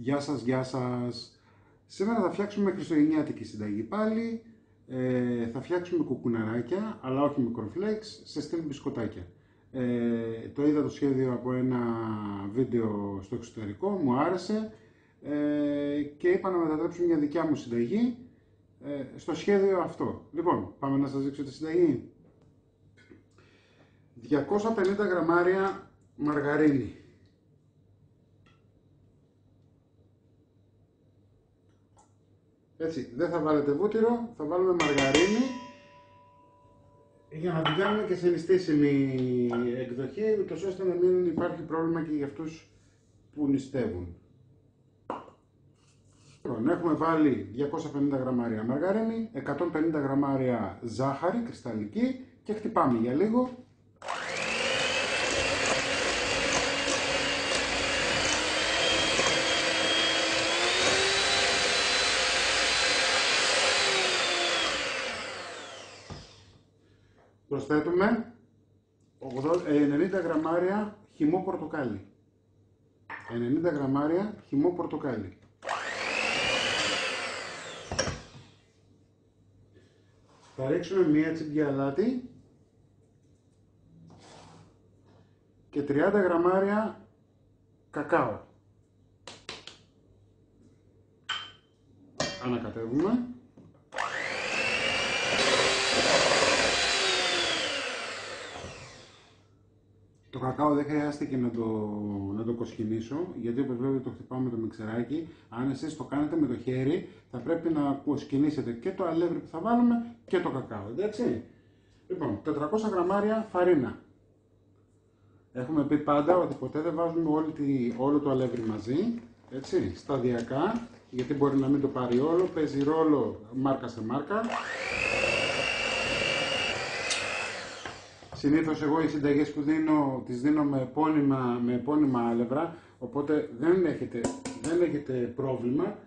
Γεια σας, γεια σας. Σήμερα θα φτιάξουμε χριστουγεννιάτικη συνταγή πάλι. Ε, θα φτιάξουμε κουκουναράκια, αλλά όχι μικροφλέξ, σε στυλ μπισκοτάκια. Ε, το είδα το σχέδιο από ένα βίντεο στο εξωτερικό, μου άρεσε ε, και είπα να μετατρέψω μια δικιά μου συνταγή ε, στο σχέδιο αυτό. Λοιπόν, πάμε να σας δείξω τη συνταγή. 250 γραμμάρια μαργαρίνη. Έτσι, δεν θα βάλετε βούτυρο, θα βάλουμε μαργαρίνη για να την κάνουμε και σε νηστίσιμη εκδοχή, ούτως ώστε να μην υπάρχει πρόβλημα και για αυτούς που νηστεύουν. Λοιπόν, έχουμε βάλει 250 γραμμάρια μαργαρίνη, 150 γραμμάρια ζάχαρη κρυσταλλική και χτυπάμε για λίγο προσθέτουμε 90 ε, γραμμάρια χυμό πορτοκάλι. 90 γραμμάρια χυμό πορτοκάλι. Θα ρίξουμε μία τσιμπιά αλάτι και 30 γραμμάρια κακάο. Ανακατεύουμε. Το κακάο δεν χρειάζεται να το, να το κοσκινήσω, γιατί όπως βλέπετε το χτυπάω με το μιξεράκι. Αν εσείς το κάνετε με το χέρι, θα πρέπει να κοσκινήσετε και το αλεύρι που θα βάλουμε και το κακάο, έτσι. Λοιπόν, 400 γραμμάρια φαρίνα. Έχουμε πει πάντα ότι ποτέ δεν βάζουμε όλη τη, όλο το αλεύρι μαζί, έτσι, σταδιακά, γιατί μπορεί να μην το πάρει όλο, παίζει ρόλο μάρκα σε μάρκα. Συνήθως εγώ οι συνταγές που δίνω, τις δίνω με επώνυμα, με επώνυμα άλευρα, οπότε δεν έχετε, δεν έχετε πρόβλημα.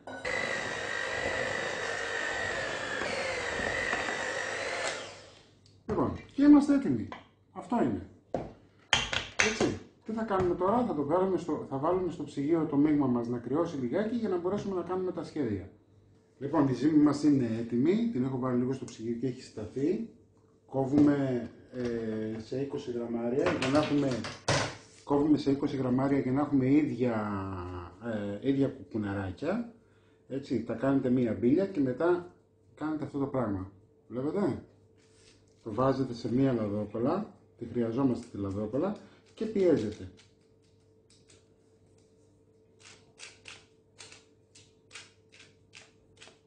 Λοιπόν, και είμαστε έτοιμοι. Αυτό είναι. Έτσι. Τι θα κάνουμε τώρα, θα, το βάλουμε στο, θα βάλουμε στο ψυγείο το μείγμα μας να κρυώσει λιγάκι για να μπορέσουμε να κάνουμε τα σχέδια. Λοιπόν, η ζύμη μας είναι έτοιμη, την έχω βάλει λίγο στο ψυγείο και έχει σταθεί. Κόβουμε ε, σε 20 γραμμάρια για να έχουμε κόβουμε σε 20 γραμμάρια για να έχουμε ίδια, ε, ίδια κουκουναράκια έτσι, τα κάνετε μία μπίλια και μετά κάνετε αυτό το πράγμα. Βλέπετε; Το βάζετε σε μία λαδόκολα τη χρειαζόμαστε τη λαδόκολα και πιέζετε.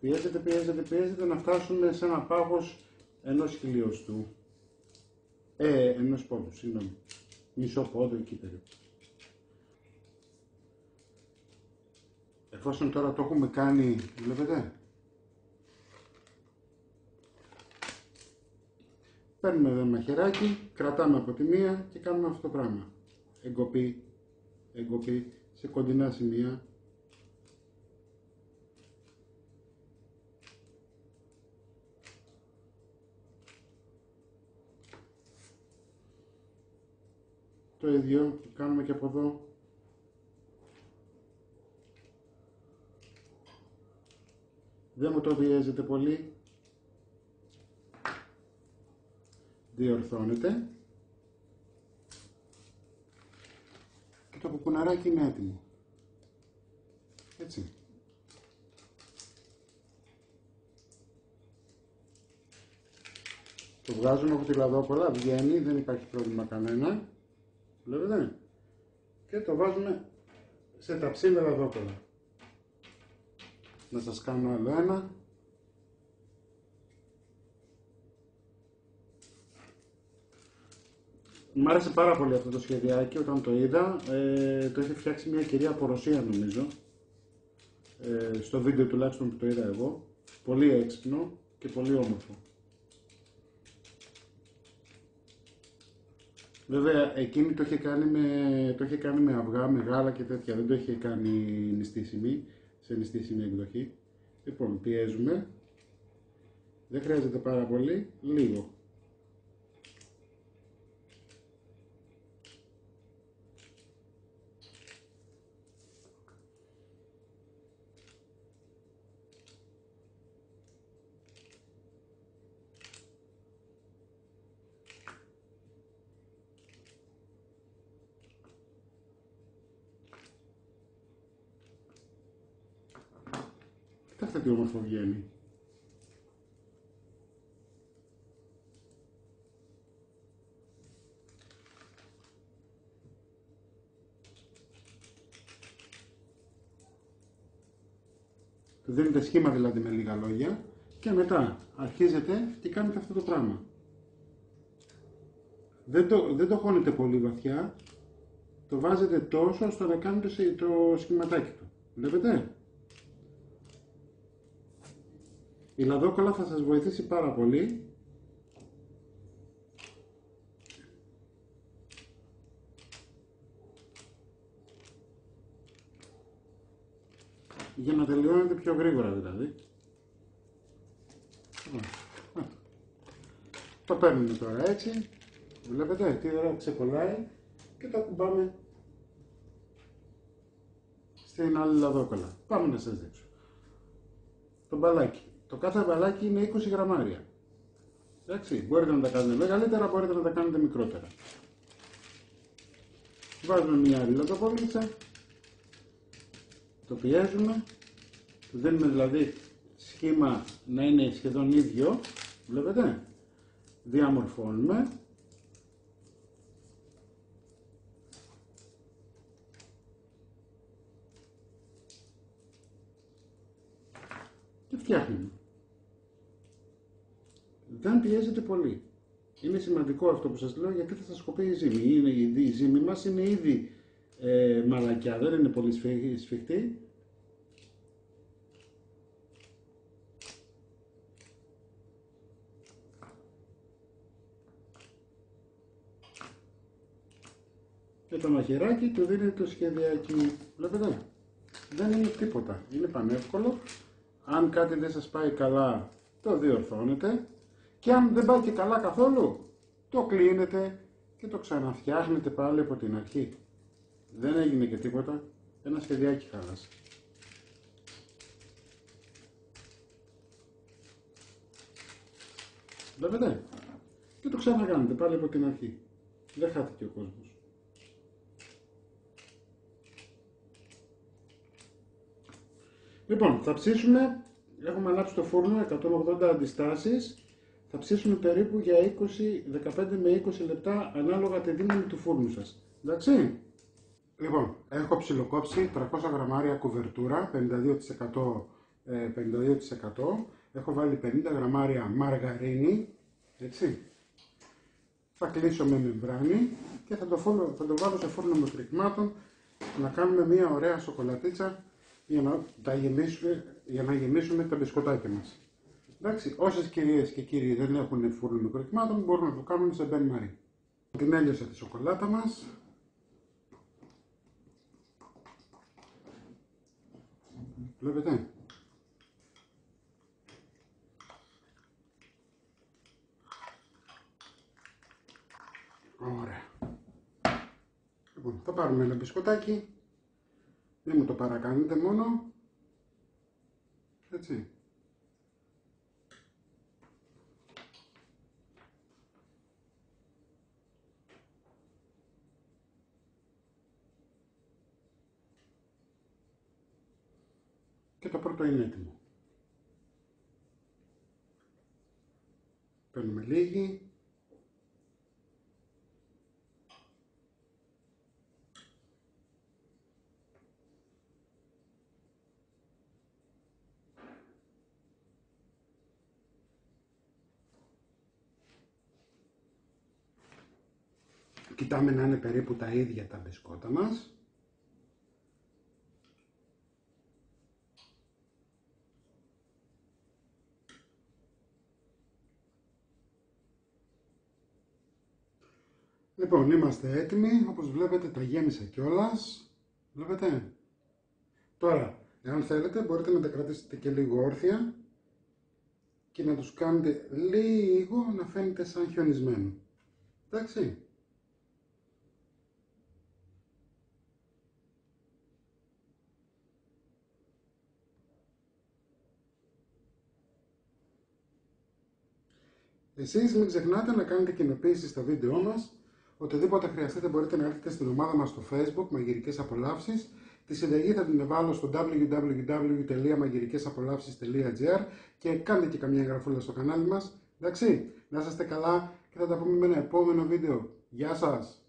Πιέζετε, πιέζετε, πιέζετε να φτάσουμε σε ένα πάγος ενός χιλιοστού ε, ενός πόντου, συγγνώμη. Μισό πόντο εκεί περίπου. Εφόσον τώρα το έχουμε κάνει, βλέπετε, παίρνουμε ένα μαχαιράκι, κρατάμε από τη μία και κάνουμε αυτό το πράγμα. Εγκοπή, εγκοπή σε κοντινά σημεία το ίδιο κάνουμε και από εδώ. Δεν μου το βιέζετε πολύ. Διορθώνετε και το κουκουναράκι είναι έτοιμο. Έτσι. Το βγάζουμε από τη λαδόκολα, βγαίνει, δεν υπάρχει πρόβλημα κανένα Βλέπετε; Και το βάζουμε σε ταψί δόκολα. Να σας κάνω άλλο ένα. Μ' άρεσε πάρα πολύ αυτό το σχεδιάκι όταν το είδα. Ε, το είχε φτιάξει μια κυρία από Ρωσία νομίζω. Ε, στο βίντεο τουλάχιστον που το είδα εγώ. Πολύ έξυπνο και πολύ όμορφο. Βέβαια, εκείνη το είχε, κάνει με, το είχε κάνει με αυγά, με γάλα και τέτοια. Δεν το είχε κάνει νηστίσιμη, σε νηστίσιμη εκδοχή. Λοιπόν, πιέζουμε. Δεν χρειάζεται πάρα πολύ, λίγο. Κοιτάξτε τι όμορφο βγαίνει. Του δίνετε σχήμα δηλαδή με λίγα λόγια και μετά αρχίζετε και κάνετε αυτό το πράγμα. Δεν το, δεν το χώνετε πολύ βαθιά, το βάζετε τόσο ώστε να κάνετε το σχηματάκι του. Βλέπετε; Η λαδόκολα θα σας βοηθήσει πάρα πολύ για να τελειώνετε πιο γρήγορα δηλαδή. Το παίρνουμε τώρα έτσι, βλέπετε τι ωραία ξεκολλάει και το ακουμπάμε στην άλλη λαδόκολα. Πάμε να σας δείξω. Το μπαλάκι. Το κάθε μπαλάκι είναι 20 γραμμάρια. Εντάξει, μπορείτε να τα κάνετε μεγαλύτερα, μπορείτε να τα κάνετε μικρότερα. Βάζουμε μια άλλη λαδοκόλλητσα, το πιέζουμε, του δίνουμε δηλαδή σχήμα να είναι σχεδόν ίδιο, βλέπετε, διαμορφώνουμε και φτιάχνουμε. Δεν πιέζεται πολύ. Είναι σημαντικό αυτό που σας λέω γιατί θα σας κοπεί η ζύμη. Είναι, η ζύμη μας είναι ήδη ε, μαλακιά, δεν είναι πολύ σφιχτή. Και το μαχαιράκι του δίνει το σχεδιάκι. Βλέπετε, δεν είναι τίποτα. Είναι πανεύκολο. Αν κάτι δεν σας πάει καλά, το διορθώνετε. Και αν δεν πάει και καλά καθόλου, το κλείνετε και το ξαναφτιάχνετε πάλι από την αρχή. Δεν έγινε και τίποτα. Ένα σχεδιάκι χάλασε. Βλέπετε; Και το ξανακάνετε πάλι από την αρχή. Δεν χάθηκε ο κόσμος. Λοιπόν, θα ψήσουμε, έχουμε ανάψει το φούρνο 180 αντιστάσεις, θα ψήσουμε περίπου για 20, 15 με 20 λεπτά ανάλογα τη δύναμη του φούρνου σας. Εντάξει; Λοιπόν, έχω ψιλοκόψει 300 γραμμάρια κουβερτούρα, 52%, 52%. Ε, έχω βάλει 50 γραμμάρια μαργαρίνη, έτσι. Θα κλείσω με μεμβράνη και θα το, θα το βάλω σε φούρνο με κρυκμάτων να κάνουμε μια ωραία σοκολατίτσα για να, τα γεμίσουμε, για να γεμίσουμε τα μπισκοτάκια μας. Εντάξει, όσες κυρίες και κύριοι δεν έχουν φούρνο μικροκυμάτων μπορούν να το κάνουν σε μπεν μαρί. Την έλειωσα τη σοκολάτα μας. Βλέπετε. Ωραία. Λοιπόν, θα πάρουμε ένα μπισκοτάκι μην μου το παρακάνετε μόνο. Έτσι. Και το πρώτο είναι έτοιμο; Παίρνουμε λίγη. Κοιτάμε να είναι περίπου τα ίδια τα μπισκότα μας. Λοιπόν, είμαστε έτοιμοι. Όπως βλέπετε τα γέμισα κιόλας. Βλέπετε; Τώρα, εάν θέλετε, μπορείτε να τα κρατήσετε και λίγο όρθια και να τους κάνετε λίγο να φαίνεται σαν χιονισμένο. Εντάξει. Εσείς μην ξεχνάτε να κάνετε κοινοποίηση στα βίντεό μας. Οτιδήποτε χρειαστείτε μπορείτε να έρθετε στην ομάδα μας στο facebook Μαγειρικές Απολαύσεις Τη συνταγή θα την βάλω στο www.magirikesapolapsis.gr και κάντε και καμιά εγγραφούλα στο κανάλι μας. Εντάξει, να είστε καλά και θα τα πούμε με ένα επόμενο βίντεο. Γεια σας!